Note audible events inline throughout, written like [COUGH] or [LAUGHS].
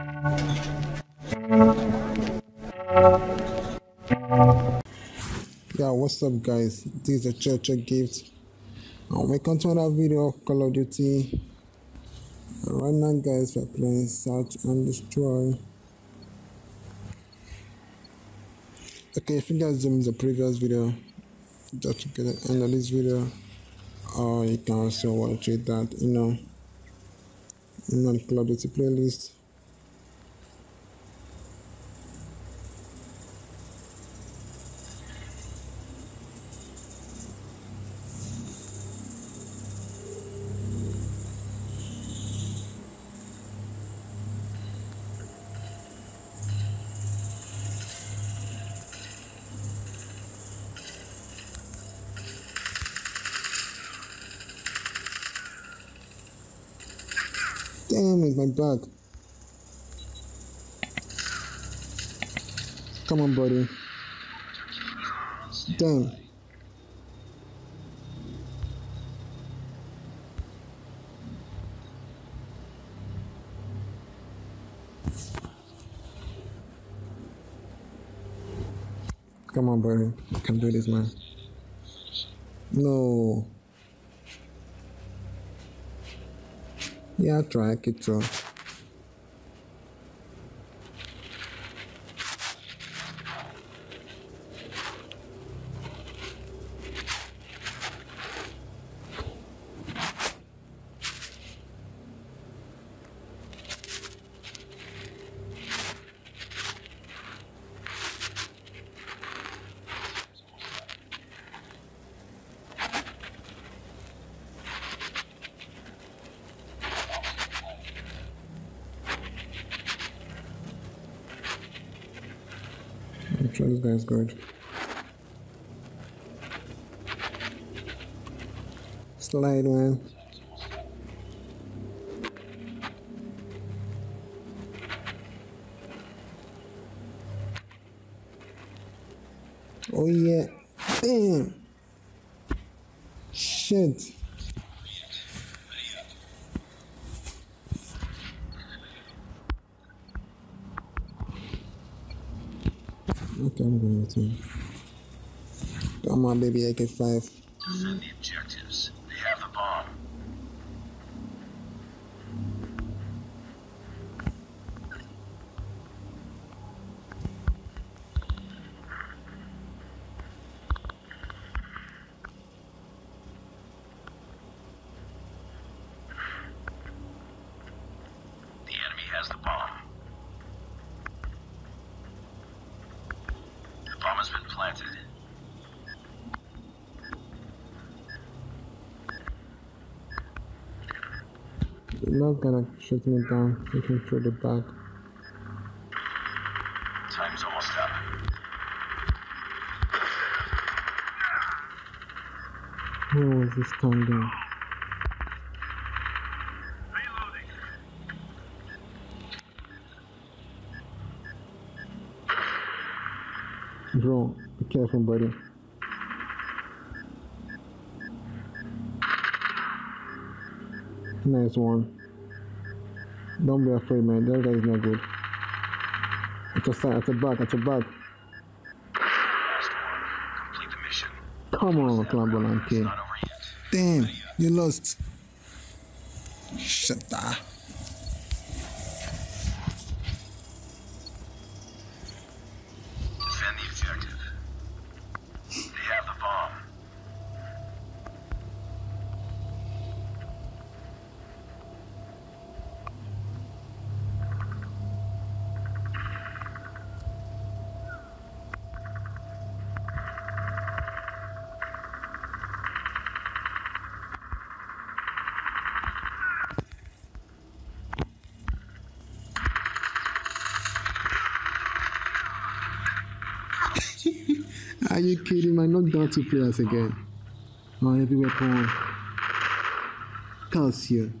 Yeah, what's up guys? This is a church gift. And welcome to another video of Call of Duty. Right now guys we're playing Search and Destroy. Okay, if you guys zoomed the previous video, just get the end of this video, or you can also watch it that you know in my Call of Duty playlist. Back. Come on, buddy. Damn. Come on, buddy. You can do this, man. No. Yeah, try it through. Sure this guy's good. Slide, man. Okay, I'm going with him. Come on, baby, AK5. Defend the objectives. They have the bomb. The enemy has the bomb. The bomb has been planted. You're not gonna shoot me down. Can throw the back. Time's almost up. Where was he standing? Bro, be careful, buddy. Nice one. Don't be afraid, man. That guy is not good. Back, at your back. Last one. Complete the mission. Come on, It's not. Damn, you lost. Shut up. Are you kidding? I knocked down two players again. Oh, heavy weapon. Calcium.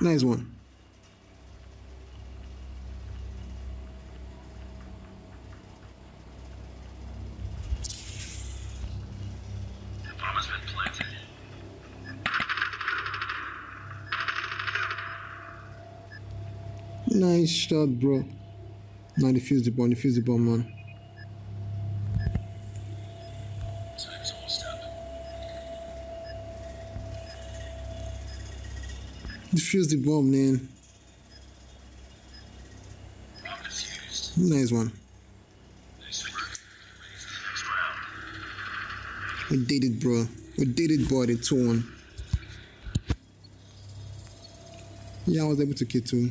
Nice one. Nice shot, bro. Now defuse the bomb, defuse the bomb, man. Defuse the bomb, man. Nice one. We did it, bro. We did it, boy. The 2 1. Yeah, I was able to kill two.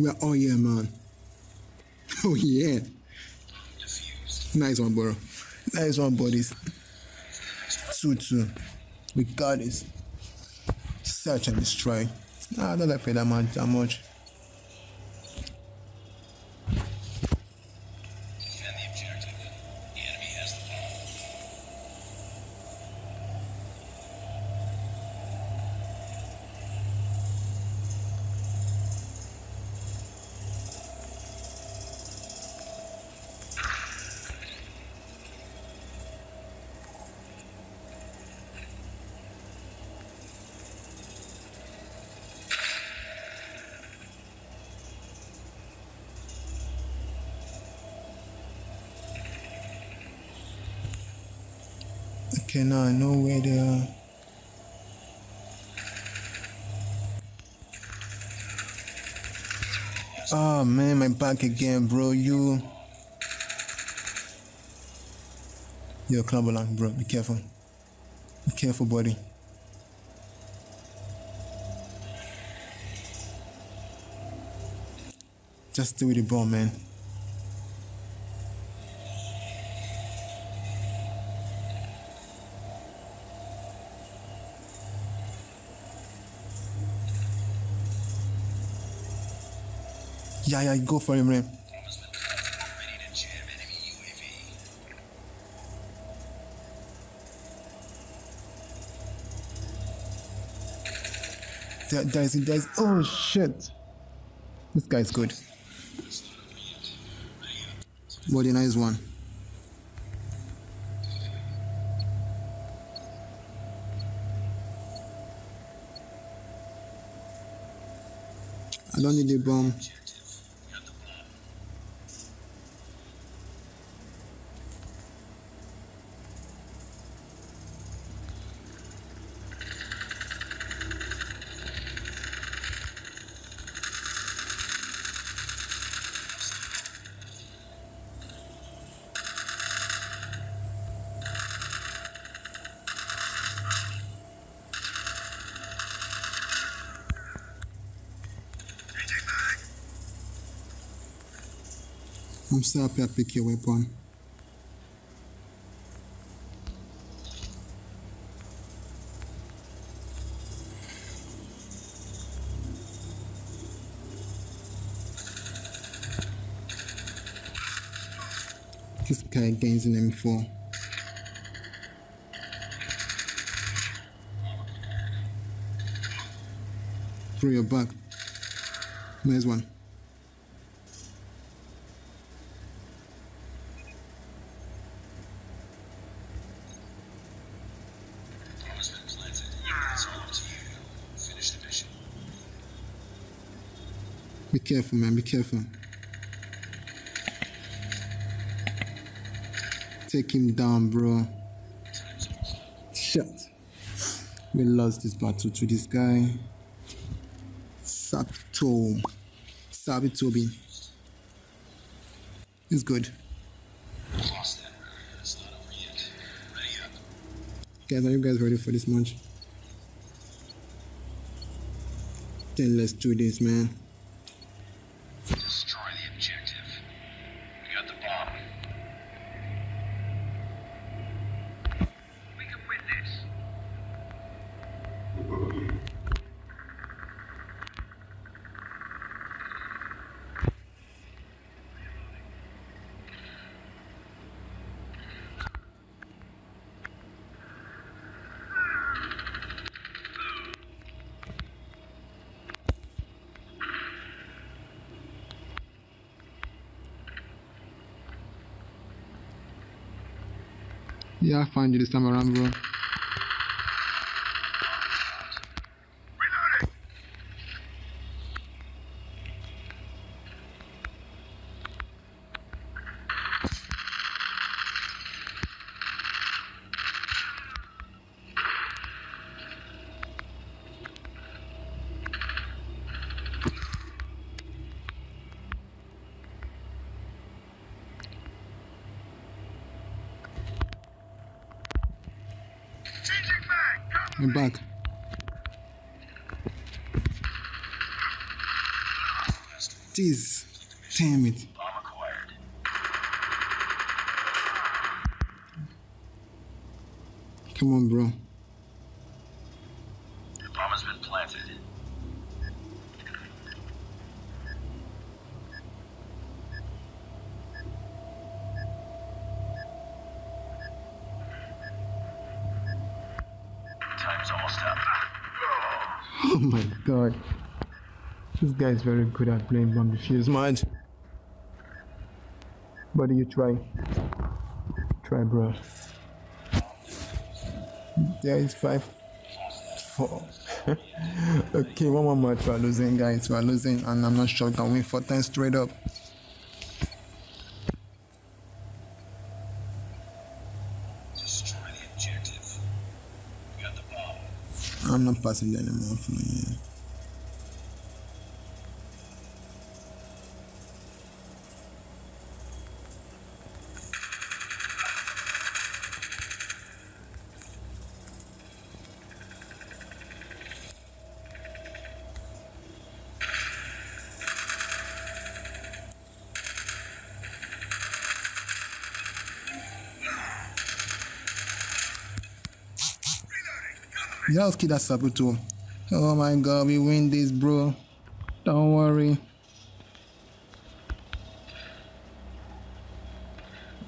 Oh, oh, yeah, man. Oh, yeah. Nice one, bro. Nice one, buddies. 2 2. We got this. Search and destroy. I don't like play that much. That much. Okay, now I know where they are. Oh man, my back again, bro. You. Yo, along, bro. Be careful. Be careful, buddy. Just stay with the ball, man. Yeah, yeah, go for him, UAV. There, there's, there's, oh shit. This guy's good. What Body nice one. I don't need a bomb. I'm so happy I pick your weapon. This guy gains an M4. Through your back. There's one. Bomb has been planted. It's all up to you. Finish the mission. Be careful, man. Be careful. Take him down, bro. Shit. We lost this battle to this guy. Sato. Sabitobi. He's good. Guys, are you guys ready for this match? Then let's do this, man. Yeah, I find you this time around, bro. I'm back. Jeez. Damn it. Come on, bro. The bomb has been planted. Time's almost up. Oh my god. This guy is very good at playing bomb defuse, man. Buddy, you try. Try, bro. There is five. Four. [LAUGHS] okay, one more match. We're losing, guys. We're losing, and I'm not sure we can win four times straight up. Destroy the objective. We got the bomb. I'm not passing the anymore for me. Yeah, that Sabuto. Oh my god, we win this, bro. Don't worry.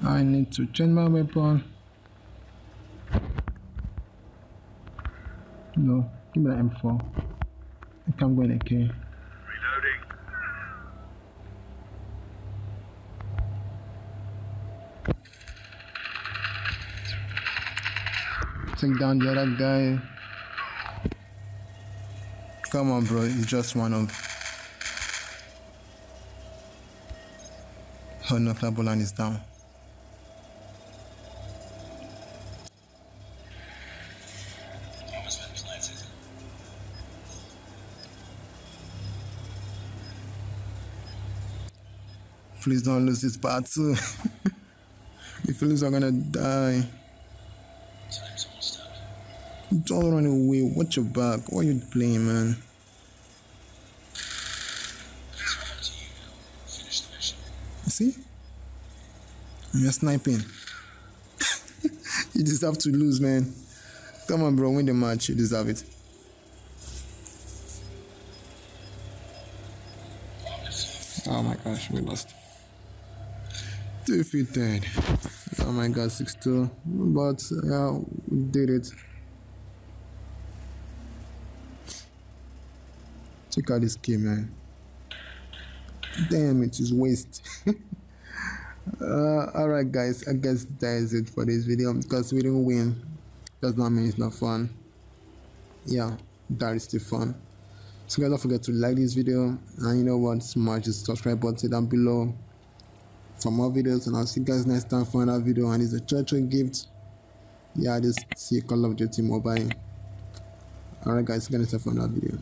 I need to change my weapon. No, give me the M4. I can't go in AK. Reloading. Take down the other guy. Come on, bro. It's just one of. Oh no, Clabolan is down. Please don't lose this battle. if you lose, I'm gonna die. Time's almost up. Don't run away. Watch your back. What are you playing, man? It's all up to you now. Finish the mission. You see? You're sniping. [LAUGHS] you deserve to lose, man. Come on, bro. Win the match. You deserve it. Oh my gosh, we lost. Defeated. Oh my god, 6 2. But yeah, we did it. Check out this game, man. Damn, it is waste. [LAUGHS] uh, Alright, guys, I guess that is it for this video. Because we didn't win, does not mean it's not fun. Yeah, that is still fun. So guys, don't forget to like this video and you know what, smash the subscribe button down below for more videos and I'll see you guys next time for another video and it's a church gift. yeah, just see Call of Duty Mobile. Alright guys, get yourself for another video.